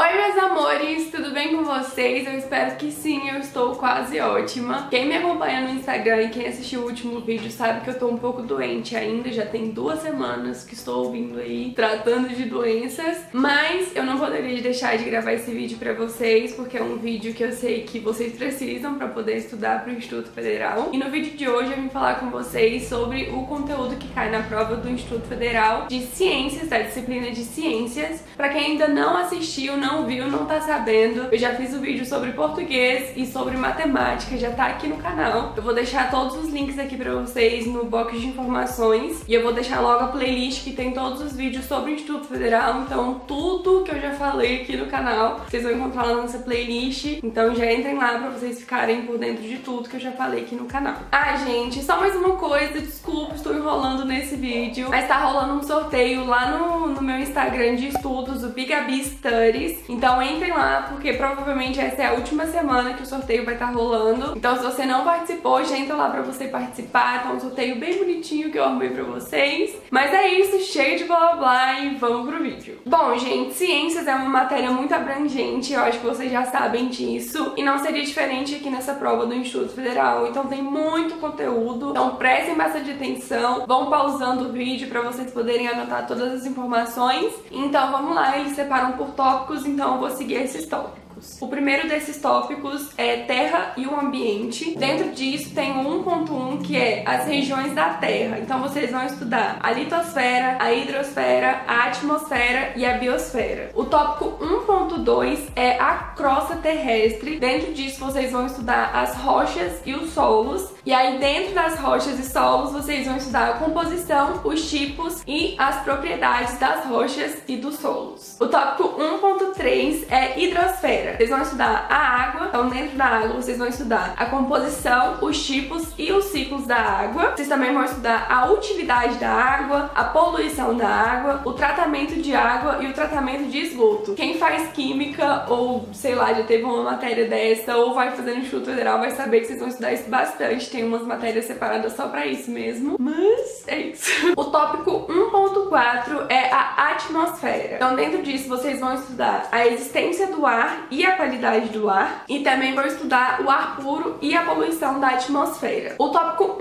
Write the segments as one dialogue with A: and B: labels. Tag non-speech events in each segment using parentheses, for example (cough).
A: Oi meus amores, tudo bem com vocês? Eu espero que sim, eu estou quase ótima. Quem me acompanha no Instagram e quem assistiu o último vídeo sabe que eu tô um pouco doente ainda, já tem duas semanas que estou vindo aí tratando de doenças, mas eu não poderia deixar de gravar esse vídeo pra vocês, porque é um vídeo que eu sei que vocês precisam pra poder estudar pro Instituto Federal. E no vídeo de hoje eu vim falar com vocês sobre o conteúdo que cai na prova do Instituto Federal de Ciências, da disciplina de Ciências. Pra quem ainda não assistiu, não não viu, não tá sabendo, eu já fiz um vídeo sobre português e sobre matemática, já tá aqui no canal. Eu vou deixar todos os links aqui pra vocês no box de informações. E eu vou deixar logo a playlist que tem todos os vídeos sobre o Instituto Federal, então tudo que eu já falei aqui no canal, vocês vão encontrar lá nessa playlist, então já entrem lá pra vocês ficarem por dentro de tudo que eu já falei aqui no canal. Ah, gente, só mais uma coisa, desculpa, estou enrolando nesse vídeo, mas tá rolando um sorteio lá no, no meu Instagram de estudos, o Bigabi Studies, então entrem lá, porque provavelmente essa é a última semana que o sorteio vai estar tá rolando. Então se você não participou, já entra lá pra você participar. Tá um sorteio bem bonitinho que eu arrumei pra vocês. Mas é isso, cheio de blá blá blá e vamos pro vídeo. Bom, gente, ciências é uma matéria muito abrangente, eu acho que vocês já sabem disso. E não seria diferente aqui nessa prova do Instituto Federal. Então tem muito conteúdo, então prestem bastante atenção. Vão pausando o vídeo pra vocês poderem anotar todas as informações. Então vamos lá, eles separam por tópicos então eu vou seguir esses tópicos tópicos. O primeiro desses tópicos é Terra e o Ambiente. Dentro disso tem o 1.1 que é as regiões da Terra. Então vocês vão estudar a litosfera, a hidrosfera, a atmosfera e a biosfera. O tópico 1.2 é a crosta terrestre. Dentro disso vocês vão estudar as rochas e os solos. E aí dentro das rochas e solos vocês vão estudar a composição, os tipos e as propriedades das rochas e dos solos. O tópico 1.3 é hidrosfera. Vocês vão estudar a água, então dentro da água vocês vão estudar a composição, os tipos e os ciclos da água. Vocês também vão estudar a utilidade da água, a poluição da água, o tratamento de água e o tratamento de esgoto. Quem faz química ou, sei lá, já teve uma matéria dessa ou vai fazer no Instituto Federal vai saber que vocês vão estudar isso bastante. Tem umas matérias separadas só pra isso mesmo. Mas é isso. O tópico 1.4 é a atmosfera. Então dentro disso vocês vão estudar a existência do ar e e a qualidade do ar e também vou estudar o ar puro e a poluição da atmosfera. O tópico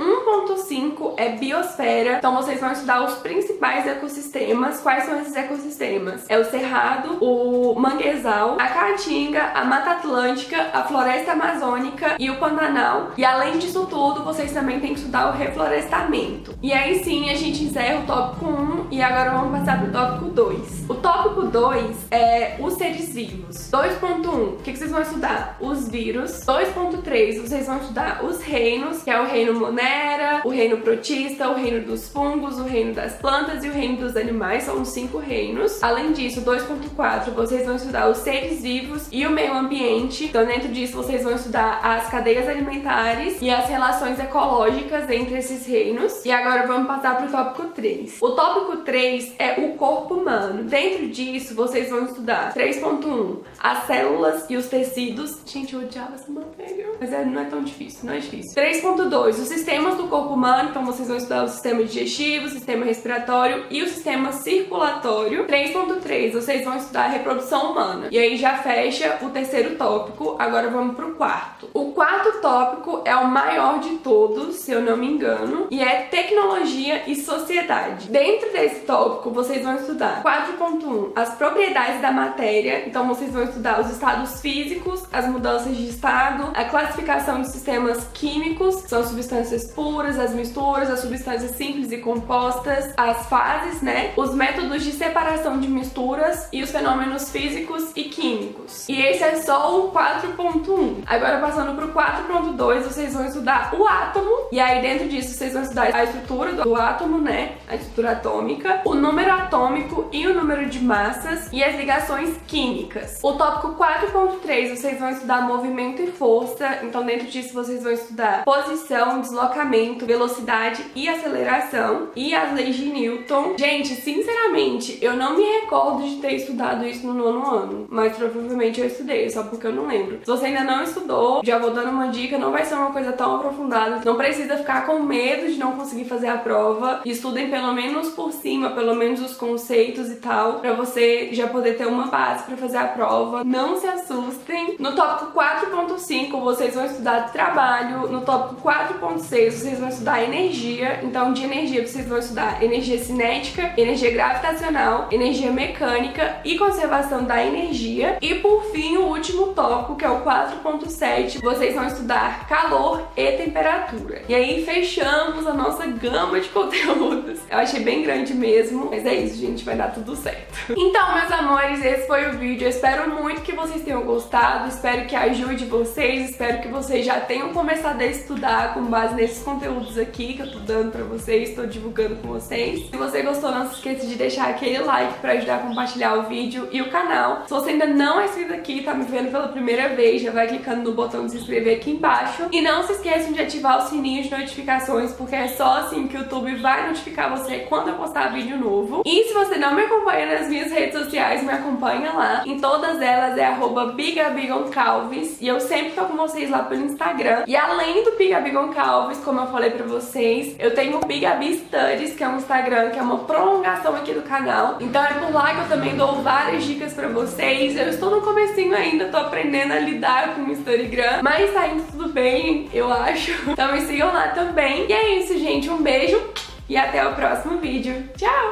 A: 1.5 é biosfera, então vocês vão estudar os principais ecossistemas. Quais são esses ecossistemas? É o cerrado, o manguezal, a caatinga, a mata atlântica, a floresta amazônica e o pantanal. E além disso tudo, vocês também têm que estudar o reflorestamento. E aí sim a gente encerra o tópico 1 e agora vamos passar para o tópico 2. O tópico 2 é os seres vivos. 2.1 2.1, o que, que vocês vão estudar? Os vírus. 2.3, vocês vão estudar os reinos, que é o reino monera, o reino protista, o reino dos fungos, o reino das plantas e o reino dos animais, são os cinco reinos. Além disso, 2.4, vocês vão estudar os seres vivos e o meio ambiente. Então, dentro disso, vocês vão estudar as cadeias alimentares e as relações ecológicas entre esses reinos. E agora vamos passar para o tópico 3. O tópico 3 é o corpo humano. Dentro disso, vocês vão estudar 3.1, as células e os tecidos. Gente, eu odiava essa matéria. Mas é, não é tão difícil, não é difícil. 3.2, os sistemas do corpo humano. Então vocês vão estudar o sistema digestivo, o sistema respiratório e o sistema circulatório. 3.3, vocês vão estudar a reprodução humana. E aí já fecha o terceiro tópico. Agora vamos pro quarto. O quarto tópico é o maior de todos, se eu não me engano, e é tecnologia e sociedade. Dentro desse tópico, vocês vão estudar 4.1, as propriedades da matéria. Então vocês vão estudar os estados físicos, as mudanças de estado, a classificação de sistemas químicos, são substâncias puras, as misturas, as substâncias simples e compostas, as fases, né? Os métodos de separação de misturas e os fenômenos físicos e químicos. E esse é só o 4.1. Agora passando pro 4.2, vocês vão estudar o átomo, e aí dentro disso vocês vão estudar a estrutura do átomo, né? A estrutura atômica, o número atômico e o número de massas e as ligações químicas. O tópico 4 4.3 vocês vão estudar movimento e força, então dentro disso vocês vão estudar posição, deslocamento, velocidade e aceleração e as leis de Newton. Gente, sinceramente, eu não me recordo de ter estudado isso no nono ano. mas provavelmente eu estudei, só porque eu não lembro. Se você ainda não estudou, já vou dando uma dica, não vai ser uma coisa tão aprofundada, não precisa ficar com medo de não conseguir fazer a prova. Estudem pelo menos por cima, pelo menos os conceitos e tal, pra você já poder ter uma base pra fazer a prova. Não se assustem. No tópico 4.5 vocês vão estudar trabalho, no tópico 4.6 vocês vão estudar energia, então de energia vocês vão estudar energia cinética, energia gravitacional, energia mecânica e conservação da energia. E por fim, o último tópico, que é o 4.7, vocês vão estudar calor e temperatura. E aí fechamos a nossa gama de conteúdos. Eu achei bem grande mesmo, mas é isso, gente, vai dar tudo certo. Então, meus amores, esse foi o vídeo. Eu espero muito que vocês tenham gostado, espero que ajude vocês, espero que vocês já tenham começado a estudar com base nesses conteúdos aqui que eu tô dando pra vocês, tô divulgando com vocês. Se você gostou, não se esqueça de deixar aquele like pra ajudar a compartilhar o vídeo e o canal. Se você ainda não é inscrito aqui, tá me vendo pela primeira vez, já vai clicando no botão de se inscrever aqui embaixo. E não se esqueçam de ativar o sininho de notificações, porque é só assim que o YouTube vai notificar você quando eu postar vídeo novo. E se você não me acompanha nas minhas redes sociais, me acompanha lá. Em todas elas é arroba bigabigoncalves e eu sempre tô com vocês lá pelo Instagram. E além do Bigabigoncalves, como eu falei pra vocês, eu tenho o Bigabi Studies, que é um Instagram que é uma prolongação aqui do canal. Então é por lá que eu também dou várias dicas pra vocês. Eu estou no comecinho ainda, tô aprendendo a lidar com o Instagram, mas tá indo tudo bem, eu acho. (laughs) Então me sigam lá também. E é isso, gente. Um beijo e até o próximo vídeo. Tchau!